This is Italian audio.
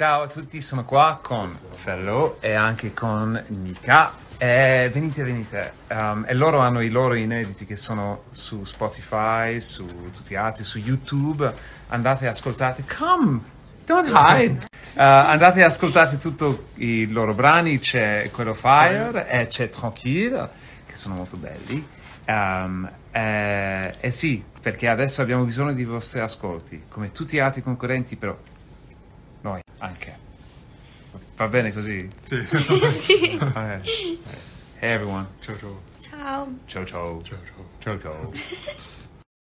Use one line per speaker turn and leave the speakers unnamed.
Ciao a tutti, sono qua con Fellow e anche con Nika. E venite, venite. Um, e loro hanno i loro inediti che sono su Spotify, su tutti gli altri, su YouTube. Andate e ascoltate. Come, don't hide. Uh, andate e ascoltate tutti i loro brani. C'è quello Fire e c'è Tranquille, che sono molto belli. Um, e, e sì, perché adesso abbiamo bisogno di vostri ascolti, come tutti gli altri concorrenti, però noi anche. Va bene così?
Sì.
sì.
Okay. Hey everyone.
ciao ciao.
Ciao.
Ciao ciao.
Ciao ciao.
Ciao ciao.